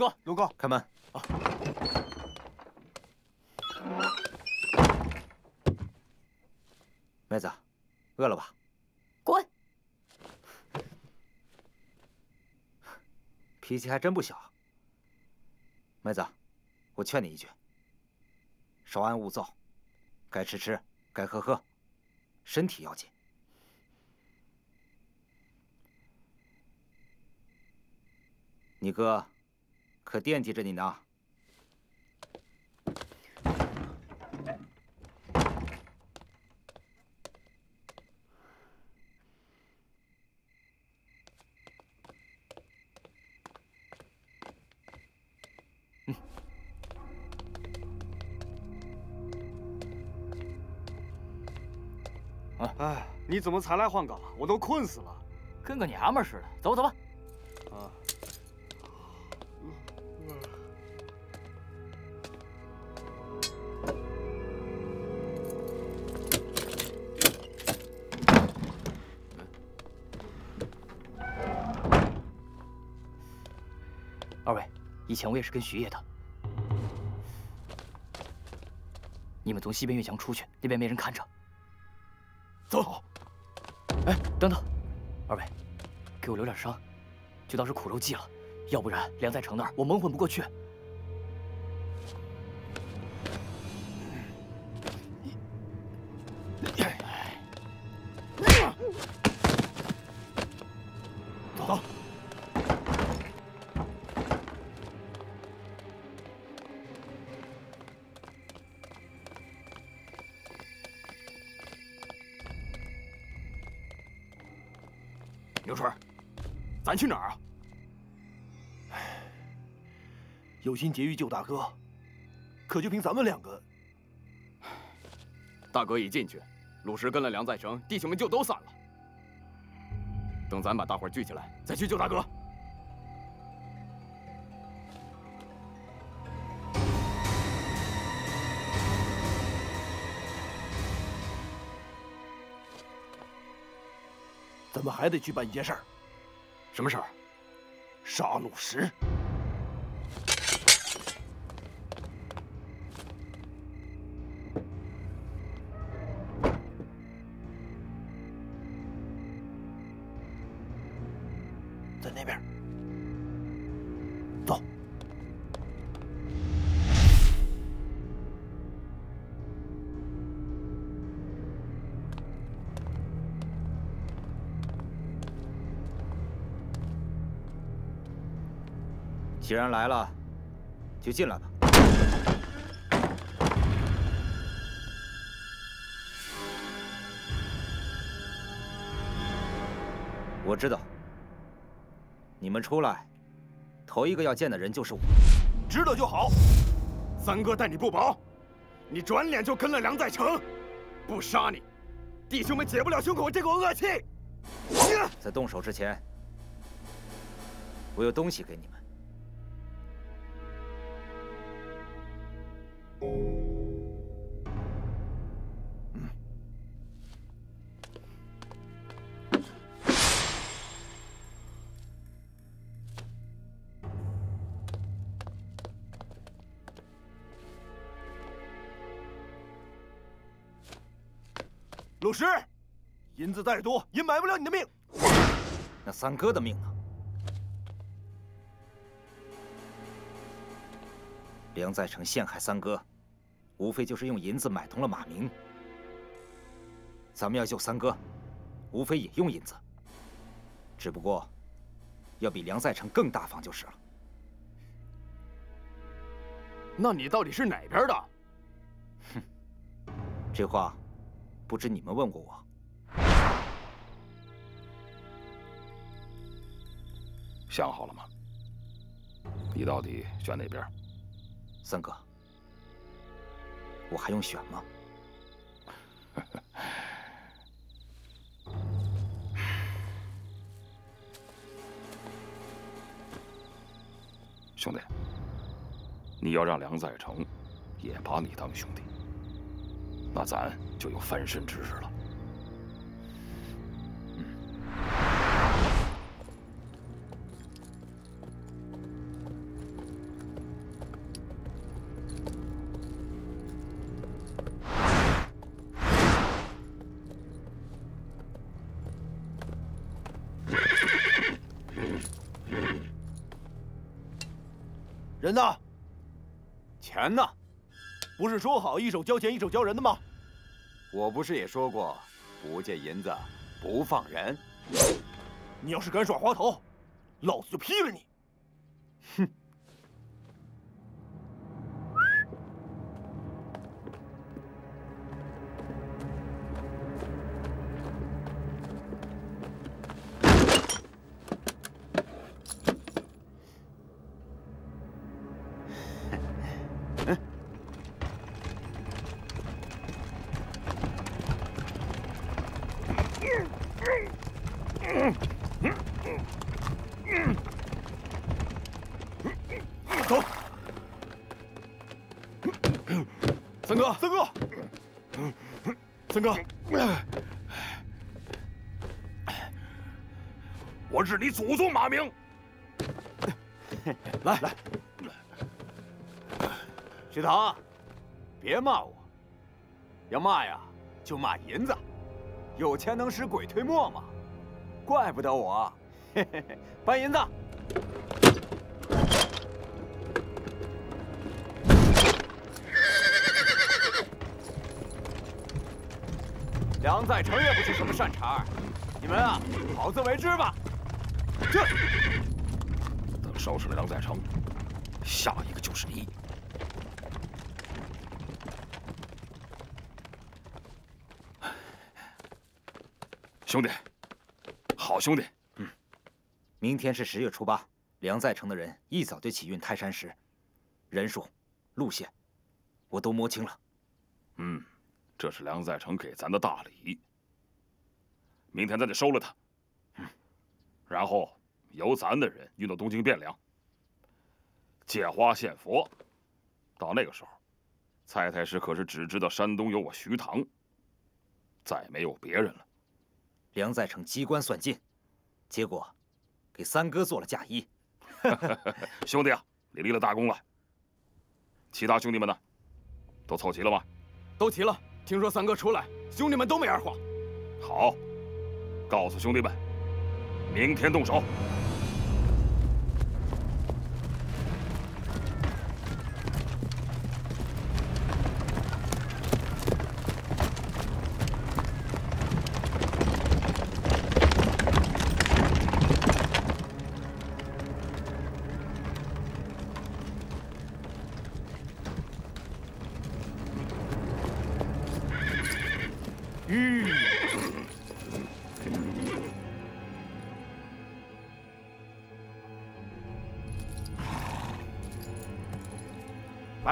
哥，卢哥，开门。啊。妹子，饿了吧？滚！脾气还真不小。妹子，我劝你一句：稍安勿躁，该吃吃，该喝喝，身体要紧。你哥可惦记着你呢。哎，你怎么才来换岗？我都困死了，跟个娘们似的。走吧，走吧。以前我也是跟徐爷的。你们从西边院墙出去，那边没人看着。走，哎，等等，二位，给我留点伤，就当是苦肉计了。要不然梁在成那儿，我蒙混不过去。心结狱救大哥，可就凭咱们两个，大哥一进去，鲁石跟了梁再成，弟兄们就都散了。等咱把大伙聚起来，再去救大哥。咱们还得去办一件事儿。什么事儿？杀鲁石。既然来了，就进来吧。我知道，你们出来，头一个要见的人就是我。知道就好。三哥待你不薄，你转脸就跟了梁在成，不杀你，弟兄们解不了胸口这口恶气。在动手之前，我有东西给你们。鲁石，银子再多也买不了你的命。那三哥的命呢？梁在成陷害三哥，无非就是用银子买通了马明。咱们要救三哥，无非也用银子，只不过要比梁在成更大方就是了。那你到底是哪边的？哼，这话不知你们问过我。想好了吗？你到底选哪边？三哥，我还用选吗？兄弟，你要让梁在成也把你当兄弟，那咱就有翻身之日了。人呢？钱呢？不是说好一手交钱一手交人的吗？我不是也说过，不见银子不放人。你要是敢耍滑头，老子就劈了你！哼！哥，三哥，三哥，我是你祖宗马明。来 来，徐腾，别骂我，要骂呀就骂银子，有钱能使鬼推磨嘛，怪不得我。搬银子。梁在成也不是什么善茬你们啊，好自为之吧。这，等收拾了梁在成，下一个就是你。兄弟，好兄弟，嗯明天是十月初八，梁在成的人一早就起运泰山石，人数、路线，我都摸清了。嗯，这是梁在成给咱的大礼。明天咱得收了他，然后由咱的人运到东京汴梁，借花献佛。到那个时候，蔡太师可是只知道山东有我徐唐，再没有别人了。梁在成机关算尽，结果给三哥做了嫁衣。兄弟啊，你立了大功了。其他兄弟们呢？都凑齐了吗？都齐了。听说三哥出来，兄弟们都没二话。好。告诉兄弟们，明天动手。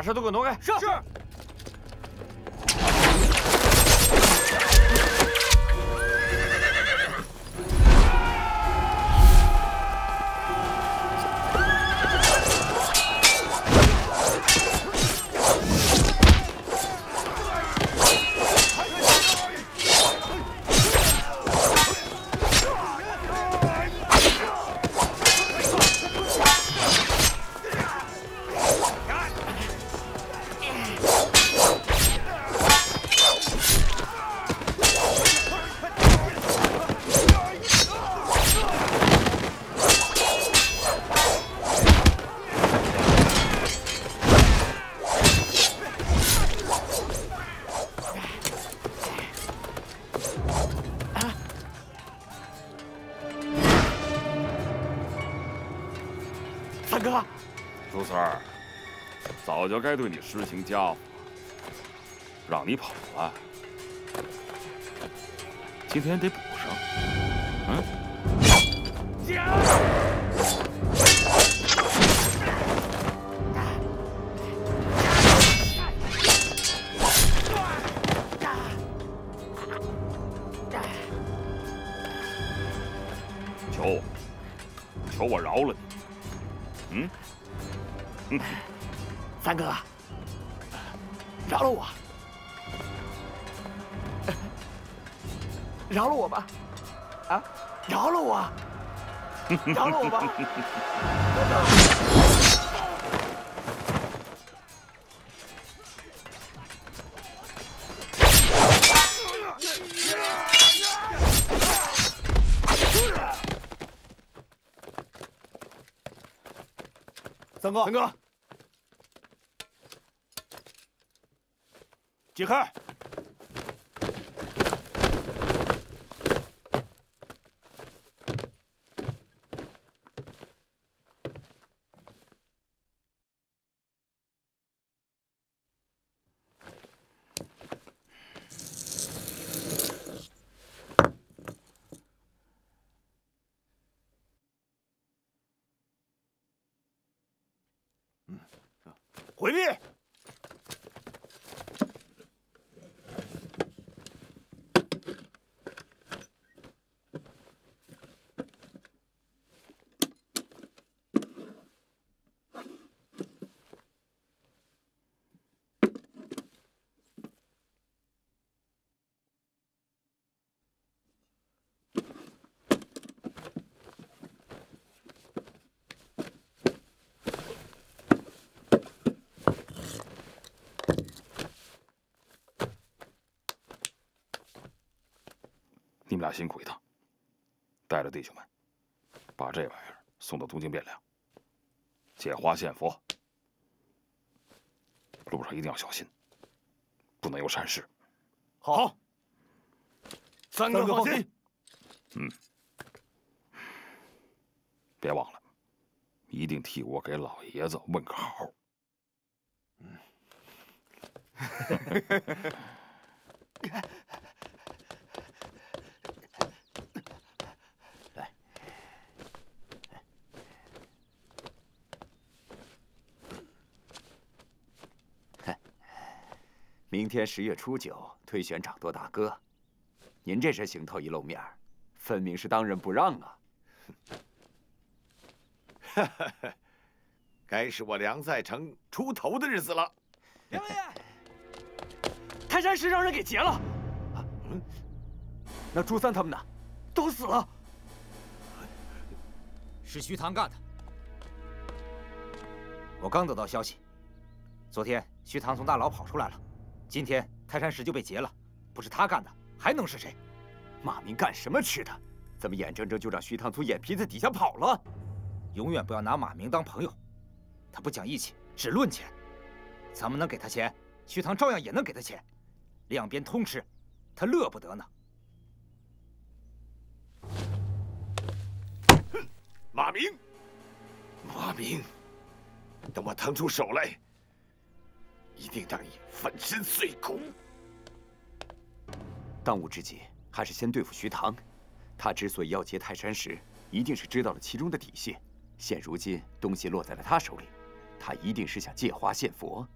把事都给我挪开。是。早我该对你施行家法，让你跑了，今天得补上。嗯。求我，求我饶了你。嗯。嗯。三哥，饶了我，饶了我吧，啊，饶了我，饶了我吧。三哥，三哥。解开！嗯，回避。你们俩辛苦一趟，带着弟兄们，把这玩意儿送到东京汴梁，借花献佛。路上一定要小心，不能有闪失。好，三哥放心。嗯，别忘了，一定替我给老爷子问个好。嗯。明天十月初九推选掌舵大哥，您这身行头一露面，分明是当仁不让啊！哈哈哈，该是我梁在成出头的日子了。梁爷，泰山石让人给劫了。嗯，那朱三他们呢？都死了。是徐唐干的。我刚得到消息，昨天徐唐从大牢跑出来了，今天泰山石就被劫了，不是他干的，还能是谁？马明干什么吃的？怎么眼睁睁就让徐唐从眼皮子底下跑了？永远不要拿马明当朋友，他不讲义气，只论钱。咱们能给他钱，徐唐照样也能给他钱，两边通吃，他乐不得呢。马明，马明，等我腾出手来，一定让你粉身碎骨。当务之急还是先对付徐唐，他之所以要劫泰山石，一定是知道了其中的底细。现如今东西落在了他手里，他一定是想借花献佛。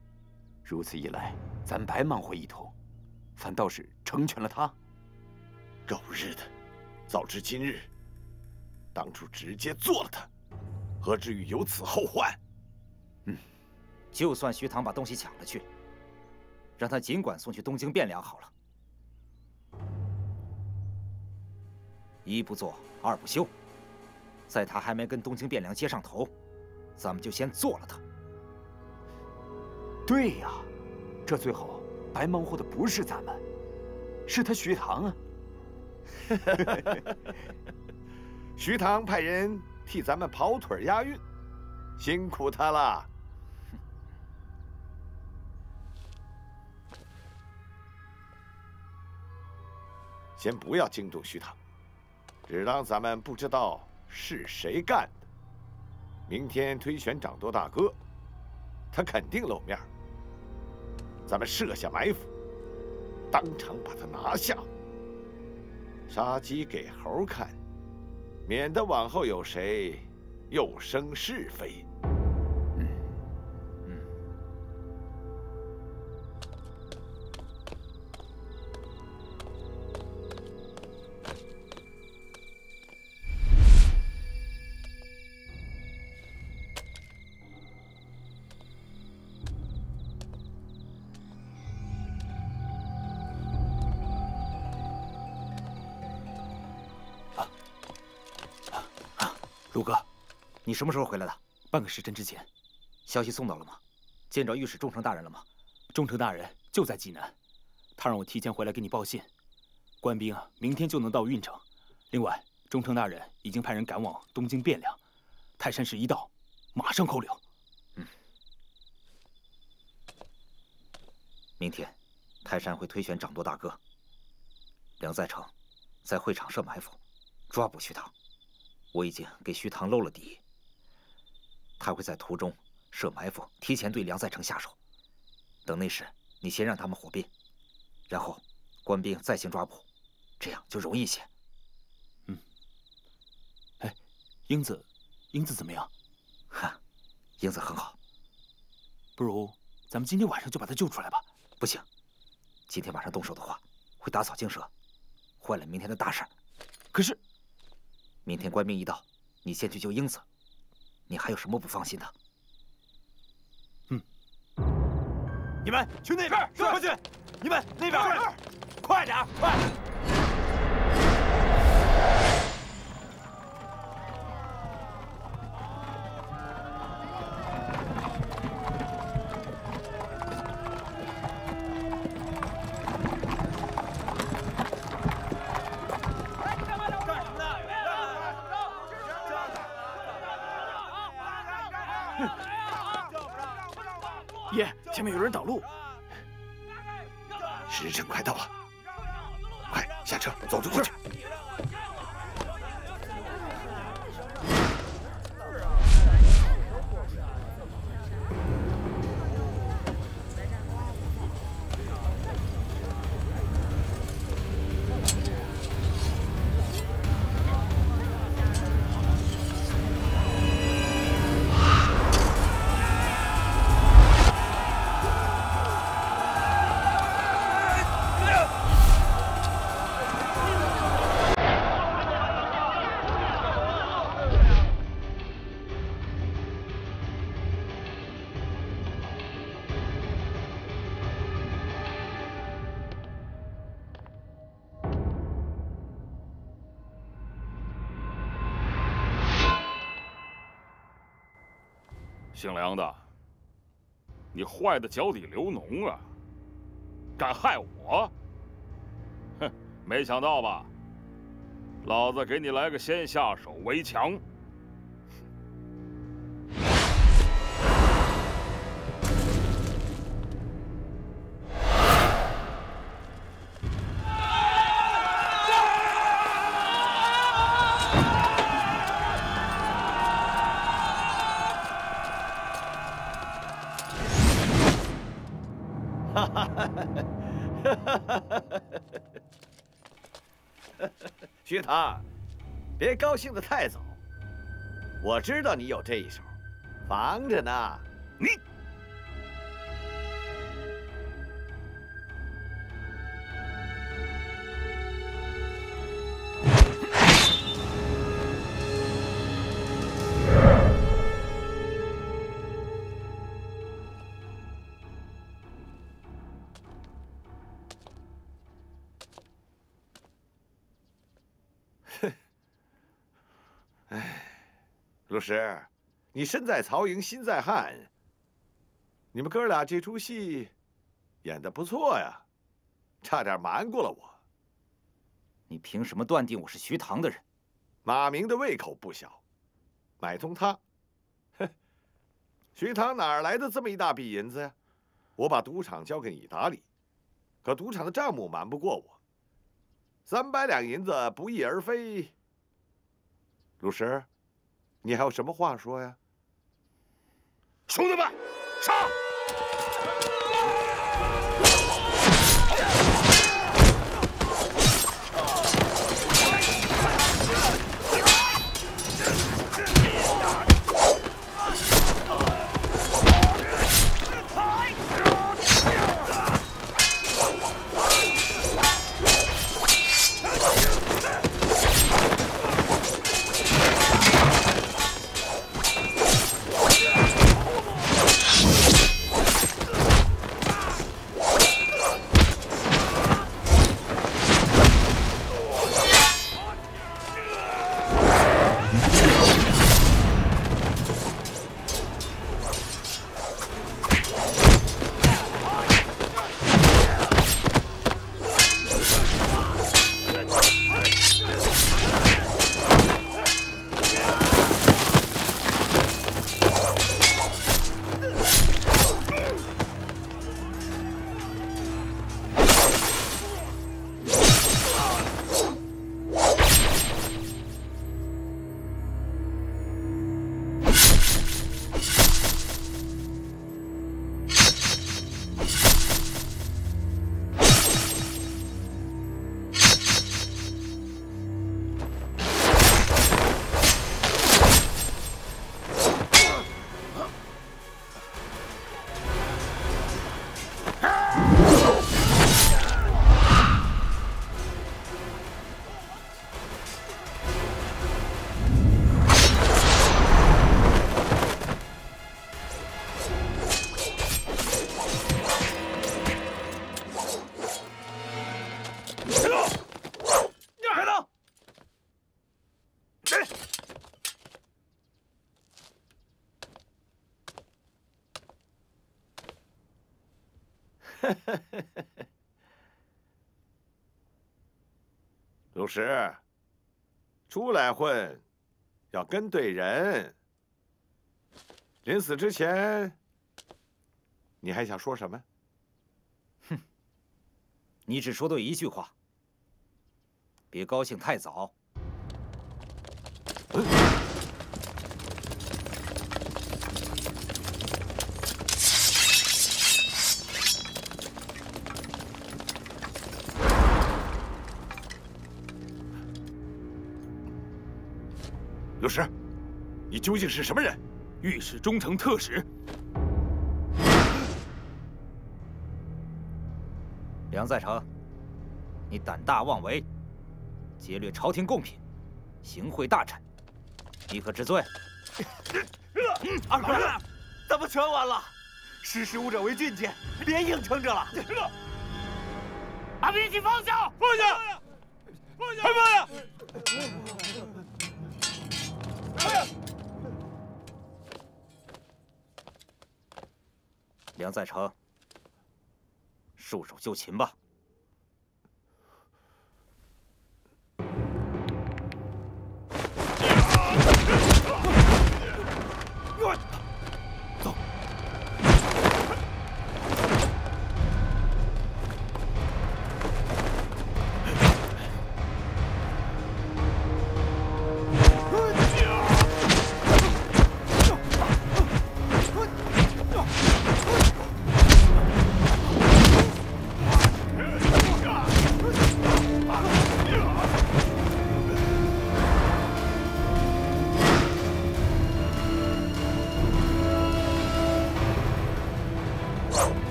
如此一来，咱白忙活一通，反倒是成全了他。狗日的！早知今日，当初直接做了他，何至于有此后患？嗯，就算徐唐把东西抢了去，让他尽管送去东京汴梁好了。一不做二不休，在他还没跟东京汴梁接上头，咱们就先做了他。对呀，这最后白忙活的不是咱们，是他徐唐啊！徐唐派人替咱们跑腿押运，辛苦他了。先不要惊动徐唐，只当咱们不知道是谁干的。明天推选掌舵大哥，他肯定露面。咱们设下埋伏，当场把他拿下。杀鸡给猴看，免得往后有谁又生是非。陆哥，你什么时候回来的？半个时辰之前。消息送到了吗？见着御史忠诚大人了吗？忠诚大人就在济南，他让我提前回来给你报信。官兵啊，明天就能到运城。另外，忠诚大人已经派人赶往东京汴梁，泰山市一到，马上扣留。嗯。明天，泰山会推选掌舵大哥。梁在成，在会场设埋伏，抓捕徐唐。我已经给徐唐露了底，他会在途中设埋伏，提前对梁在成下手。等那时，你先让他们火并，然后官兵再行抓捕，这样就容易些。嗯。哎，英子，英子怎么样？哈，英子很好。不如咱们今天晚上就把她救出来吧。不行，今天晚上动手的话，会打草惊蛇，坏了明天的大事。可是。明天官兵一到，你先去救英子。你还有什么不放心的？嗯。你们去那边，快去！你们那边，快点，快！姓梁的，你坏的脚底流脓啊！敢害我？哼，没想到吧？老子给你来个先下手为强。徐唐，别高兴得太早。我知道你有这一手，防着呢。陆师，你身在曹营心在汉。你们哥俩这出戏演的不错呀，差点瞒过了我。你凭什么断定我是徐唐的人？马明的胃口不小，买通他。哼，徐唐哪儿来的这么一大笔银子呀？我把赌场交给你打理，可赌场的账目瞒不过我。三百两银子不翼而飞。鲁师。你还有什么话说呀，兄弟们，上！陆石，出来混，要跟对人。临死之前，你还想说什么？哼，你只说对一句话，别高兴太早。究竟是什么人？御史中丞特使梁在成，你胆大妄为，劫掠朝廷贡品，行贿大臣，你可知罪。二哥，咱们全完了！识时务者为俊杰，别硬撑着了。把兵器放下！放下！放下！放下！梁在成，束手就擒吧。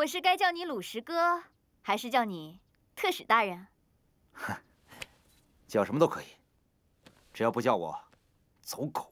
我是该叫你鲁石哥，还是叫你特使大人？叫什么都可以，只要不叫我走狗。